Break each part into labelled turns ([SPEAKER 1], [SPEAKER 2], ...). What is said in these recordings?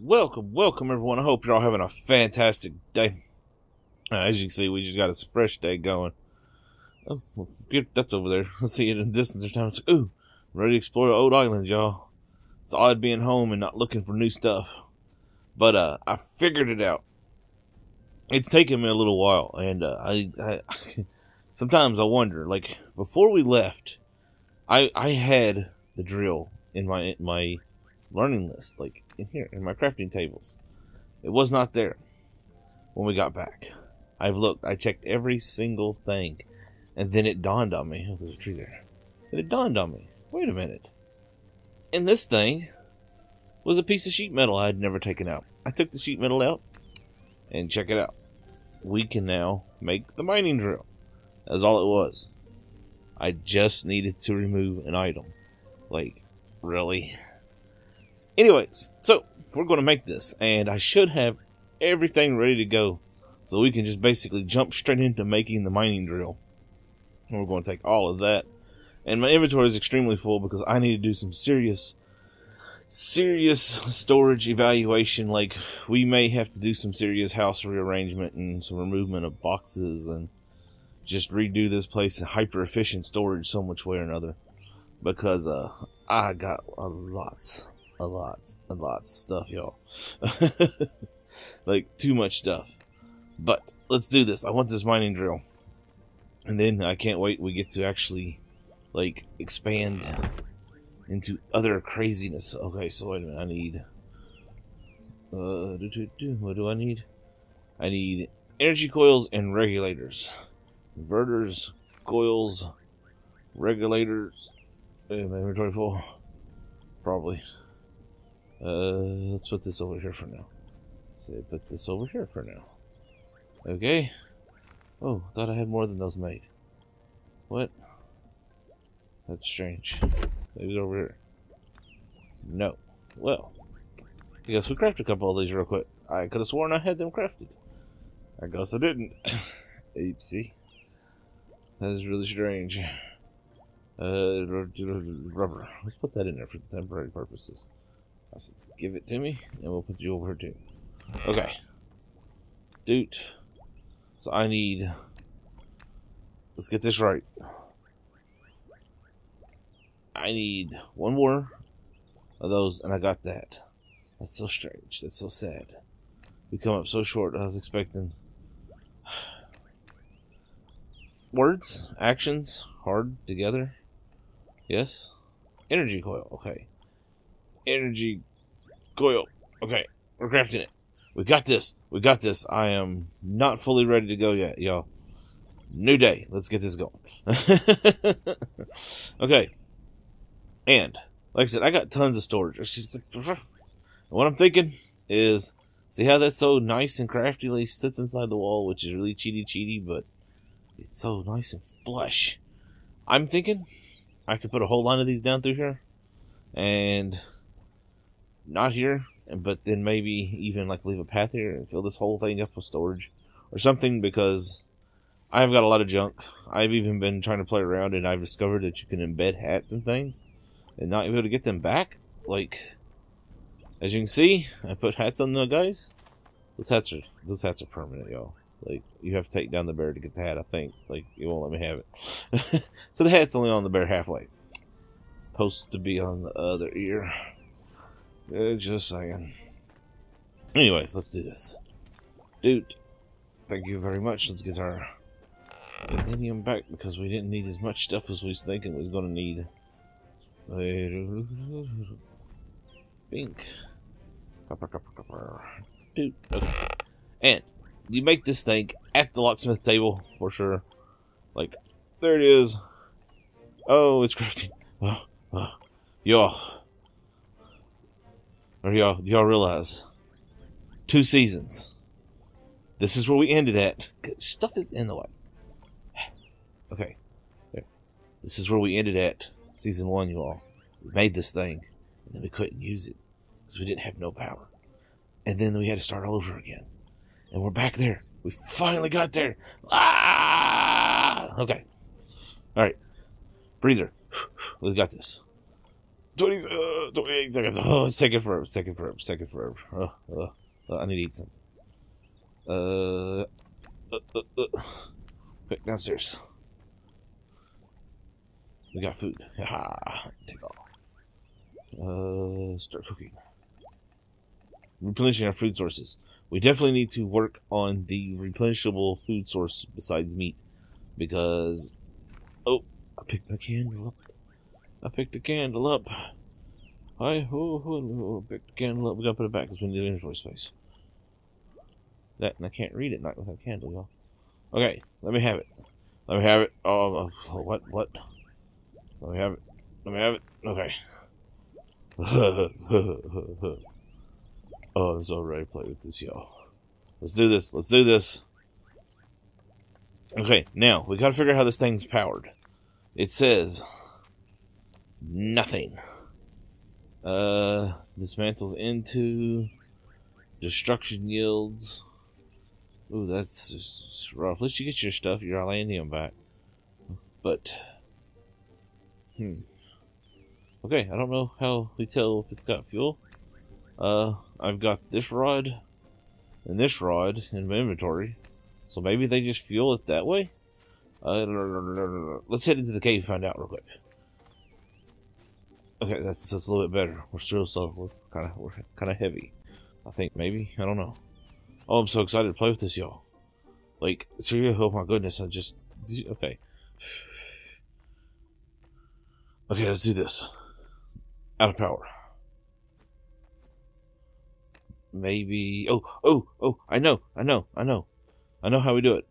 [SPEAKER 1] welcome, welcome everyone. I hope you're all having a fantastic day. Uh, as you can see, we just got a fresh day going. Oh, well, that's over there. I see it in the distance. There's time. It's like, ooh, ready to explore old island, y'all. It's odd being home and not looking for new stuff. But uh, I figured it out. It's taken me a little while, and uh, I, I sometimes I wonder, like before we left, I I had the drill in my in my learning list, like in here in my crafting tables. It was not there when we got back. I've looked, I checked every single thing, and then it dawned on me. Oh, there's a tree there. And it dawned on me. Wait a minute. And this thing was a piece of sheet metal I had never taken out. I took the sheet metal out, and check it out. We can now make the mining drill. That's all it was. I just needed to remove an item. Like, really? Anyways, so we're going to make this, and I should have everything ready to go. So we can just basically jump straight into making the mining drill. And we're going to take all of that. And my inventory is extremely full because I need to do some serious, serious storage evaluation. Like, we may have to do some serious house rearrangement and some removal of boxes and just redo this place in hyper efficient storage some which way or another. Because, uh, I got a lots, a lots, a lots of stuff, y'all. like, too much stuff. But let's do this. I want this mining drill. And then I can't wait we get to actually like expand into other craziness. Okay, so wait a minute, I need uh do, do, do, what do I need? I need energy coils and regulators. Inverters, coils, regulators. Inventory full. Probably. Uh let's put this over here for now. So put this over here for now. Okay. Oh, thought I had more than those made. What? That's strange. Maybe over here. No. Well. I guess we crafted a couple of these real quick. I could have sworn I had them crafted. I guess I didn't. Oopsie. That is really strange. Uh, rubber. Let's put that in there for temporary purposes. I said, give it to me, and we'll put you over too. Okay. Dude. So I need. Let's get this right. I need one more of those, and I got that. That's so strange. That's so sad. We come up so short. I was expecting words, actions, hard together. Yes. Energy coil. Okay. Energy coil. Okay. We're crafting it. We got this. We got this. I am not fully ready to go yet, y'all. New day. Let's get this going. okay. And, like I said, I got tons of storage. what I'm thinking is, see how that's so nice and craftily sits inside the wall, which is really cheaty cheaty, but it's so nice and flush. I'm thinking I could put a whole line of these down through here, and not here, but then maybe even like leave a path here and fill this whole thing up with storage or something because I've got a lot of junk. I've even been trying to play around and I've discovered that you can embed hats and things and not be able to get them back. Like, as you can see, I put hats on the guys. Those hats are those hats are permanent, y'all. Like, you have to take down the bear to get the hat. I think. Like, you won't let me have it. so the hat's only on the bear halfway. It's supposed to be on the other ear. Uh, just saying. Anyways, let's do this. Dude, thank you very much. Let's get our titanium back because we didn't need as much stuff as we was thinking we was going to need. Bink. Dude, okay. And you make this thing at the locksmith table for sure. Like, there it is. Oh, it's crafting. Oh, oh. Y'all, or y'all, y'all realize? Two seasons. This is where we ended at. Stuff is in the way. Okay. This is where we ended at. Season one, you all. We made this thing, and then we couldn't use it because we didn't have no power. And then we had to start all over again. And we're back there. We finally got there. Ah! Okay. All right. Breather. We've got this. 20, uh, 28 seconds. Oh, it's taking forever. It's taking forever. It's taking forever. Uh, uh, uh, I need to eat some. Uh, uh, uh, uh. Quick, downstairs. We got food. Ha! Take off. Uh, start cooking. Replenishing our food sources. We definitely need to work on the replenishable food source besides meat. Because. Oh, I picked a candle up. I picked a candle up. I oh, oh, oh, picked a candle up. We gotta put it back because we need inventory space. That and I can't read at night without a candle, y'all. Okay, let me have it. Let me have it. Oh, oh, oh what? What? Let me have it. Let me have it. Okay. oh, I'm so ready to play with this, y'all. Let's do this. Let's do this. Okay, now we gotta figure out how this thing's powered. It says nothing. Uh, dismantles into destruction yields. Ooh, that's just rough. At least you get your stuff, your Alanium back. But, hmm. Okay, I don't know how we tell if it's got fuel. Uh, I've got this rod and this rod in my inventory. So maybe they just fuel it that way? Uh, let's head into the cave and find out real quick. Okay, that's that's a little bit better. We're still so we're kind of we're kind of heavy. I think maybe I don't know. Oh, I'm so excited to play with this, y'all. Like, seriously, oh my goodness, I just... Okay. Okay, let's do this. Out of power. Maybe... Oh, oh, oh, I know, I know, I know. I know how we do it.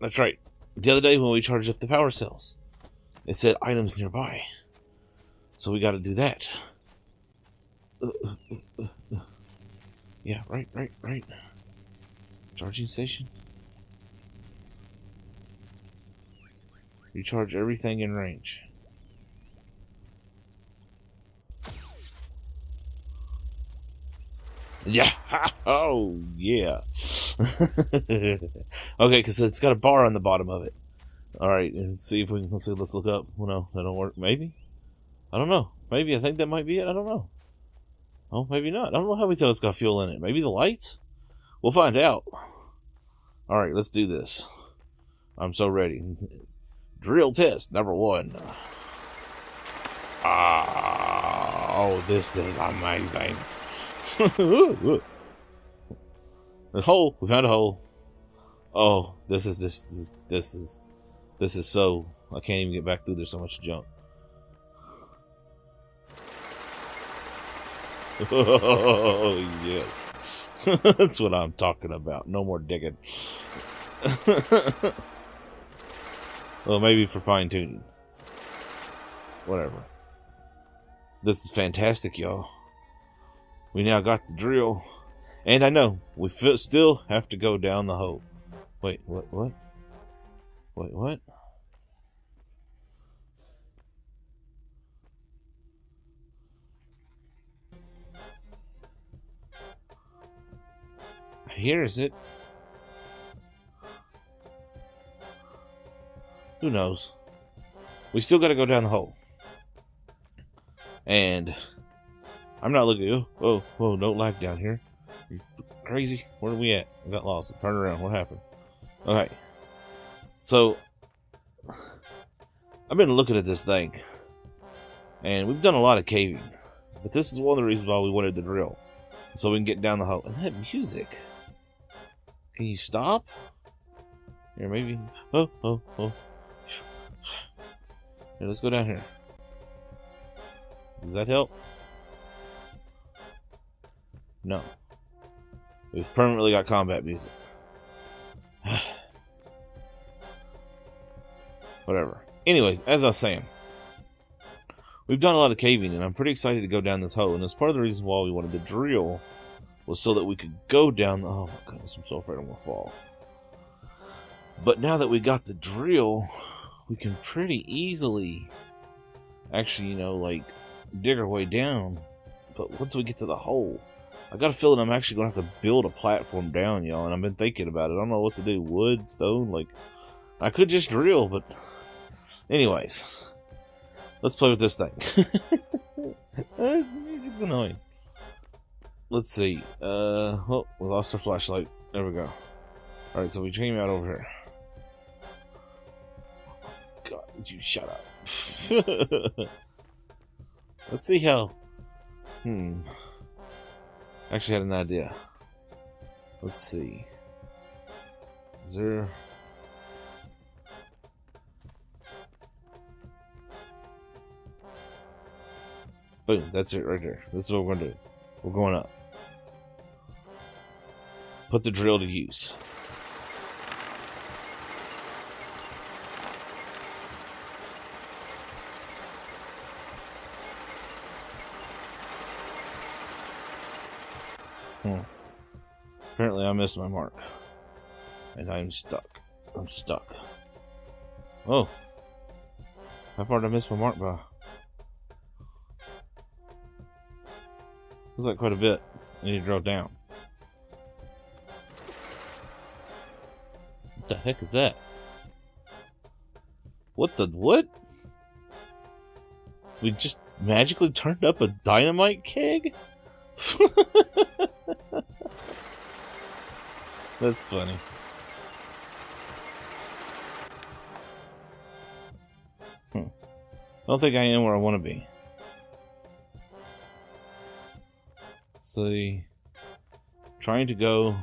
[SPEAKER 1] That's right. The other day when we charged up the power cells, it said items nearby. So we gotta do that. Uh, uh, uh, yeah, right, right, right. Charging station? Recharge everything in range. Yeah. Oh, yeah. okay, because it's got a bar on the bottom of it. All right, let's see if we can. Let's see. Let's look up. Well, no, that don't work. Maybe. I don't know. Maybe I think that might be it. I don't know. Oh, maybe not. I don't know how we tell it's got fuel in it. Maybe the lights. We'll find out. All right, let's do this. I'm so ready. Drill test number one. Ah, oh, this is amazing. a hole. We found a hole. Oh, this is this, this this is this is so. I can't even get back through. There's so much junk. Oh, yes. That's what I'm talking about. No more digging. well, maybe for fine tuning. Whatever. This is fantastic, y'all. We now got the drill. And I know, we still have to go down the hole. Wait, what, what? Wait, what? Here is it. Who knows? We still got to go down the hole. And I'm not looking. Oh, oh, whoa, no lag down here. You crazy? Where are we at? I got lost. Turn around. What happened? Okay. So, I've been looking at this thing. And we've done a lot of caving. But this is one of the reasons why we wanted the drill. So we can get down the hole. And that music. Can you stop? Here, maybe. Oh, oh, oh. Here, let's go down here. Does that help? No. We've permanently got combat music. Whatever. Anyways, as I was saying, we've done a lot of caving, and I'm pretty excited to go down this hole. And it's part of the reason why we wanted to drill was so that we could go down the. Oh my goodness, I'm so afraid I'm gonna fall. But now that we got the drill, we can pretty easily actually, you know, like dig our way down. But once we get to the hole, I got a feeling I'm actually gonna have to build a platform down, y'all. And I've been thinking about it. I don't know what to do. Wood, stone, like I could just drill, but anyways, Let's play with this thing. this music's annoying. Let's see. Uh, oh, we lost our flashlight. There we go. Alright, so we came out over here. God, you shut up? Let's see how. Hmm. Actually, had an idea. Let's see. Is there. Boom, that's it right there. This is what we're gonna do. We're going up. Put the drill to use. Hmm. Apparently I missed my mark. And I'm stuck. I'm stuck. Oh. How far did I miss my mark by? Looks like quite a bit. I need to drill down. What the heck is that? What the what? We just magically turned up a dynamite keg? That's funny. Hmm. I don't think I am where I want to be. See, trying to go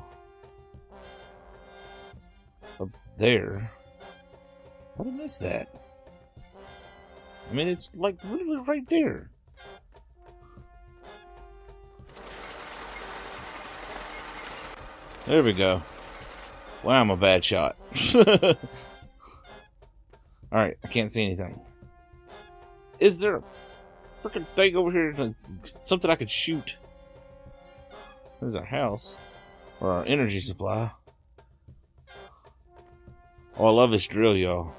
[SPEAKER 1] up there. How did I miss that? I mean, it's like literally right there. There we go. Wow, I'm a bad shot. Alright, I can't see anything. Is there a freaking thing over here? Something I could shoot? There's our house. Or our energy supply. Oh, I love this drill, y'all.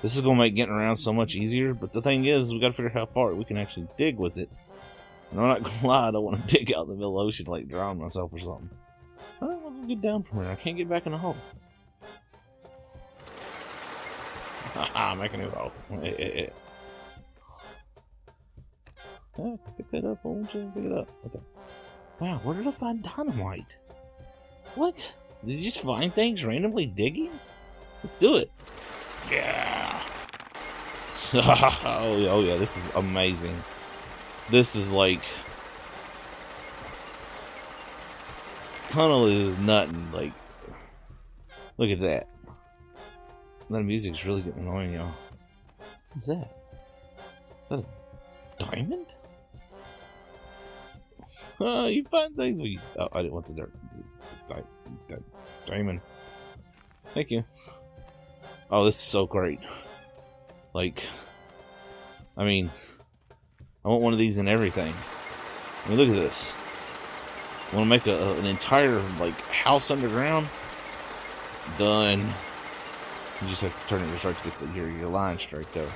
[SPEAKER 1] This is going to make getting around so much easier, but the thing is, we got to figure out how far we can actually dig with it. And I'm not going to lie, I don't want to dig out the middle of the ocean like drown myself or something. I don't want to get down from here. I can't get back in the hole. Ah, make a new hole. Eh, eh, eh. Yeah, pick that up. I want you pick it up. Okay. Wow, where did I find dynamite? What? Did you just find things randomly digging? Let's do it. Yeah. oh, yeah, oh yeah, this is amazing. This is like tunnel is nothing. Like, look at that. That music's really getting annoying, y'all. What's that? Is that a diamond? Oh, you find things. We. Oh, I didn't want the dirt. Di di diamond. Thank you. Oh, this is so great. Like, I mean, I want one of these in everything. I mean, look at this. I want to make a, an entire like house underground. Done. You just have to turn it just right to get the, your your line straight though.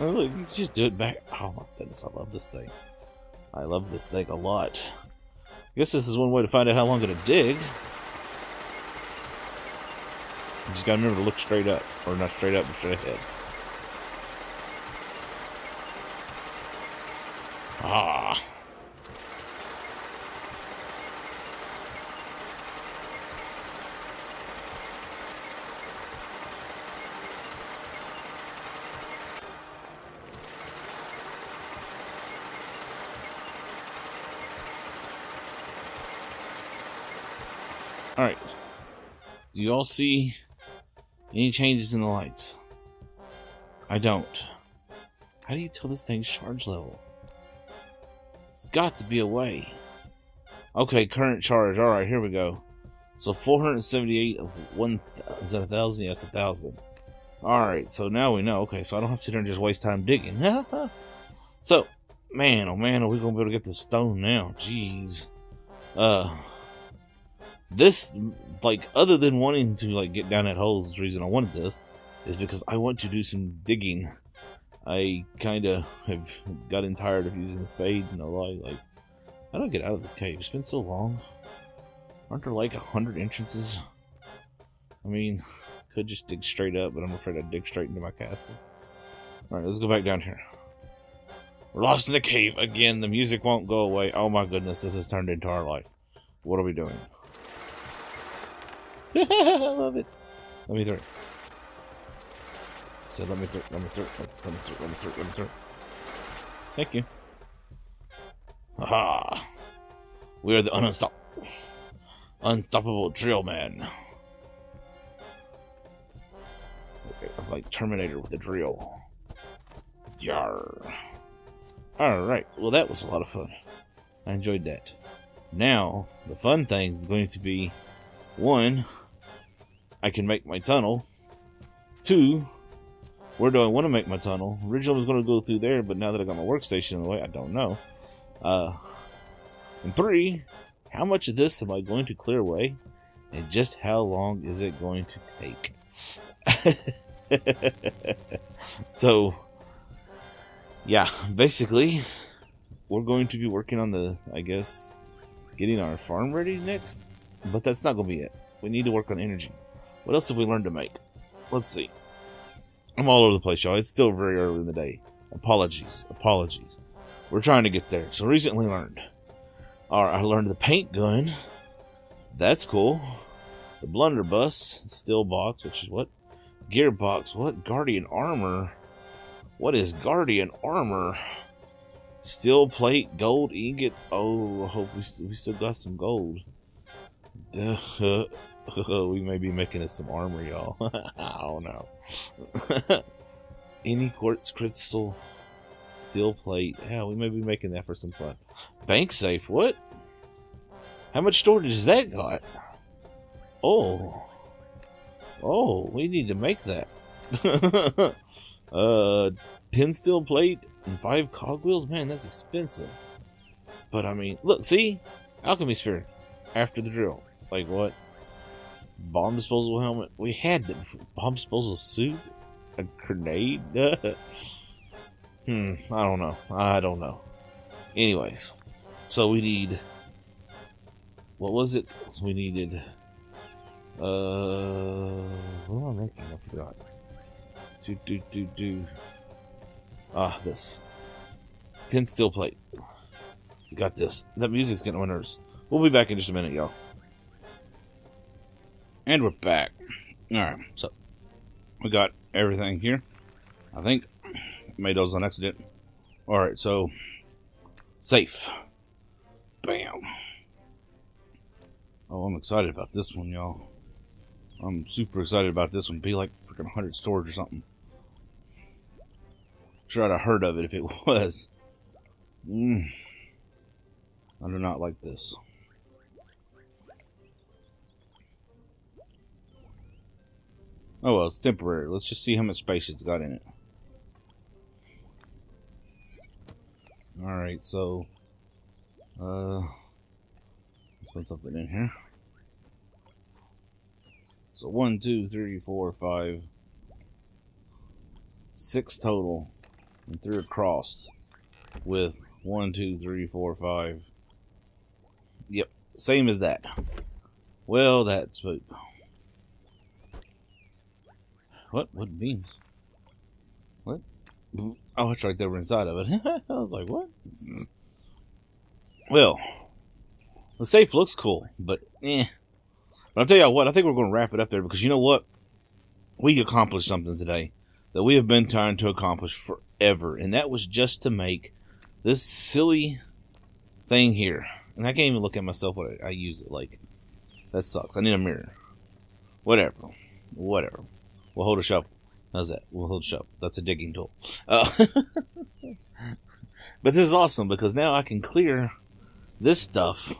[SPEAKER 1] Oh look, you just do it back. Oh my goodness, I love this thing. I love this thing a lot. I guess this is one way to find out how long it'll dig. You just gotta remember to look straight up. Or not straight up, but straight ahead. Ah. Alright. You all see any changes in the lights? I don't. How do you tell this thing's charge level? It's got to be a way. Okay, current charge. All right, here we go. So 478 of one. Is that a thousand? Yeah, a thousand. All right, so now we know. Okay, so I don't have to sit there and just waste time digging. so, man, oh man, are we gonna be able to get this stone now? Jeez. Uh, this like other than wanting to like get down that hole, the reason I wanted this is because I want to do some digging I kind of have gotten tired of using the spade, and a lie. Like, I don't get out of this cave. It's been so long. Aren't there like a hundred entrances? I mean, could just dig straight up, but I'm afraid I'd dig straight into my castle. Alright, let's go back down here. We're lost in the cave again. The music won't go away. Oh my goodness, this has turned into our life. What are we doing? I love it. Let me through. So let me through. Let me through. Let me through. Let me through. Let me through. Thank you. Aha! We are the unstop unstoppable drill man. I'm like Terminator with a drill. Yar. Alright, well that was a lot of fun. I enjoyed that. Now, the fun thing is going to be one, I can make my tunnel. Two, where do I want to make my tunnel? Originally I was going to go through there, but now that I got my workstation in the way, I don't know. Uh, and three, how much of this am I going to clear away? And just how long is it going to take? so, yeah, basically, we're going to be working on the, I guess, getting our farm ready next. But that's not going to be it. We need to work on energy. What else have we learned to make? Let's see. I'm all over the place, y'all. It's still very early in the day. Apologies. Apologies. We're trying to get there. So recently learned. Alright, I learned the paint gun. That's cool. The blunderbuss. Steel box, which is what? Gearbox. What? Guardian armor. What is Guardian armor? Steel plate, gold ingot. Oh, I hope we, st we still got some gold. Duh. we may be making us some armor, y'all. I don't know. Any quartz crystal, steel plate. Yeah, we may be making that for some fun. Bank safe. What? How much storage has that got? Oh. Oh, we need to make that. uh, 10 steel plate and 5 cogwheels? Man, that's expensive. But I mean, look, see? Alchemy spear. After the drill. Like what? Bomb disposal helmet. We had the bomb disposal suit, a grenade. hmm, I don't know. I don't know. Anyways, so we need. What was it? We needed. Uh, what am I making? I forgot. Do do do do. Ah, this. Tin steel plate. We got this. That music's getting nerves. We'll be back in just a minute, y'all. And we're back. Alright, so we got everything here. I think made those on accident. Alright, so safe. Bam. Oh, I'm excited about this one, y'all. I'm super excited about this one. Be like freaking 100 storage or something. Sure, I'd have heard of it if it was. Mm. I do not like this. Oh well, it's temporary. Let's just see how much space it's got in it. Alright, so... Uh... Let's put something in here. So one, two, three, four, five, six total, and three across with one, two, three, four, five. Yep, same as that. Well, that's poop. What? Wooden beams? What? Oh, it's right were inside of it. I was like, what? Well, the safe looks cool, but eh. But I'll tell you what, I think we're going to wrap it up there because you know what? We accomplished something today that we have been trying to accomplish forever, and that was just to make this silly thing here. And I can't even look at myself when I, I use it. Like, that sucks. I need a mirror. Whatever. Whatever. We'll hold a shovel. How's that? We'll hold a shovel. That's a digging tool. Uh, but this is awesome because now I can clear this stuff.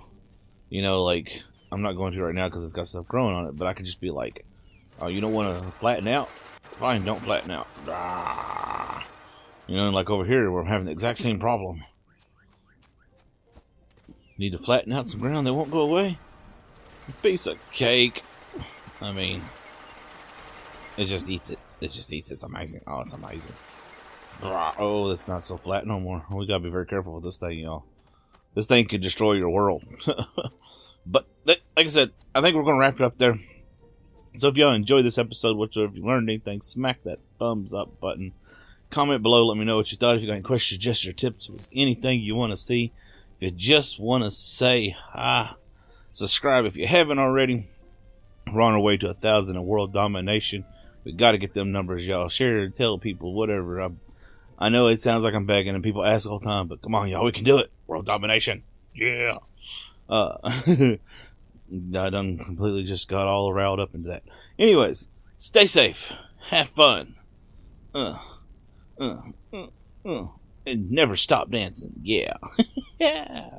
[SPEAKER 1] You know, like, I'm not going to right now because it's got stuff growing on it, but I can just be like, oh, you don't want to flatten out? Fine, don't flatten out. You know, like over here where I'm having the exact same problem. Need to flatten out some ground that won't go away? Piece of cake. I mean, it just eats it. It just eats it. It's amazing. Oh, it's amazing. Oh, it's not so flat no more. We gotta be very careful with this thing, y'all. This thing could destroy your world. but, like I said, I think we're gonna wrap it up there. So if y'all enjoyed this episode whatsoever, if you learned anything, smack that thumbs up button. Comment below, let me know what you thought. If you got any questions, suggestions, or tips, was anything you want to see, if you just want to say hi, subscribe if you haven't already. We're on our way to a thousand in world domination. We got to get them numbers, y'all. Share, tell people, whatever. I, I know it sounds like I'm begging and people ask all the time, but come on, y'all, we can do it. World domination. Yeah. Uh, I done completely just got all riled up into that. Anyways, stay safe, have fun, uh, uh, uh, uh, and never stop dancing. Yeah. yeah.